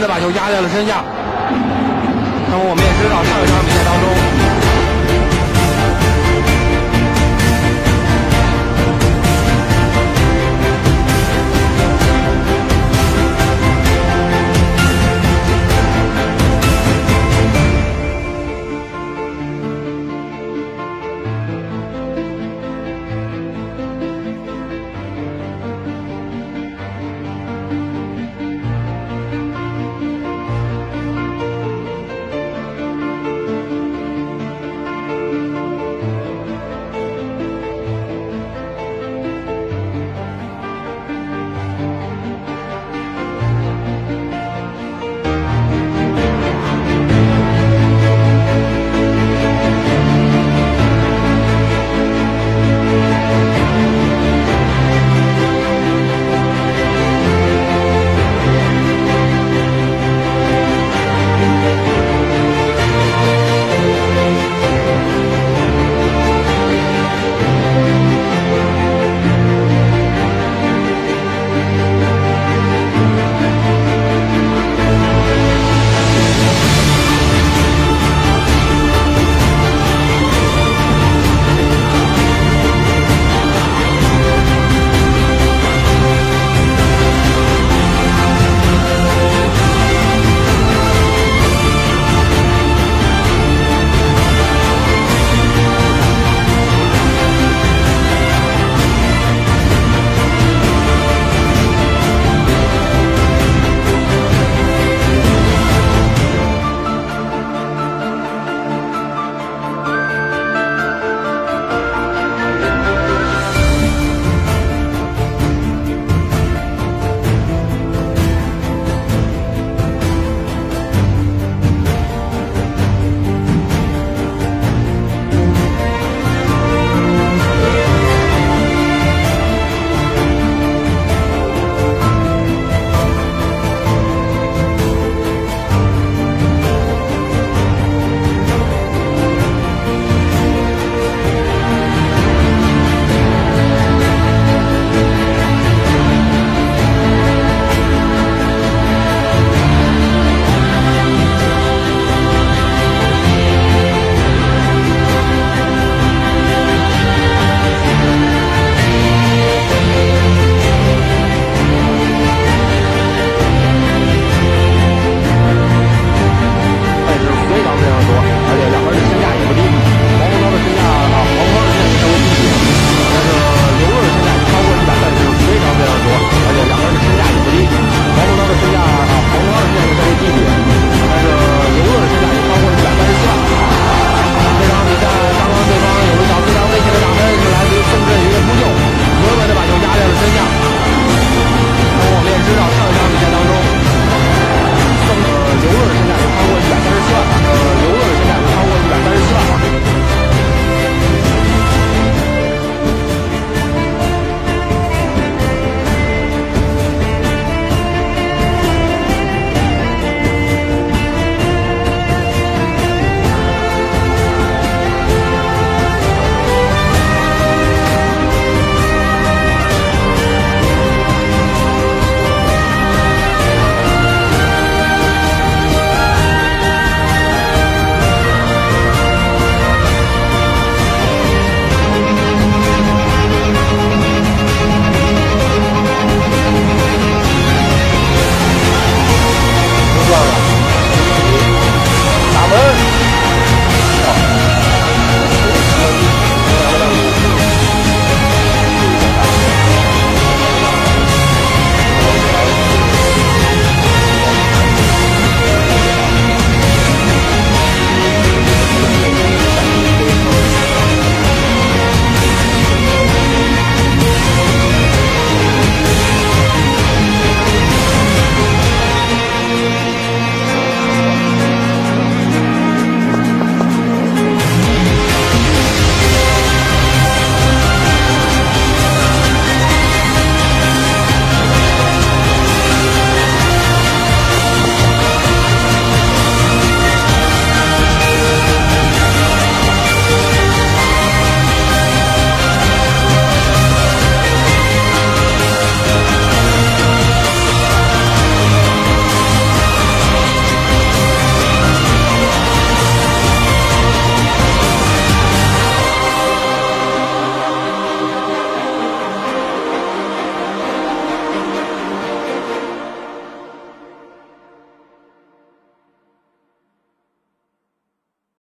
的把球压在了身下。那么我们也知道上一场。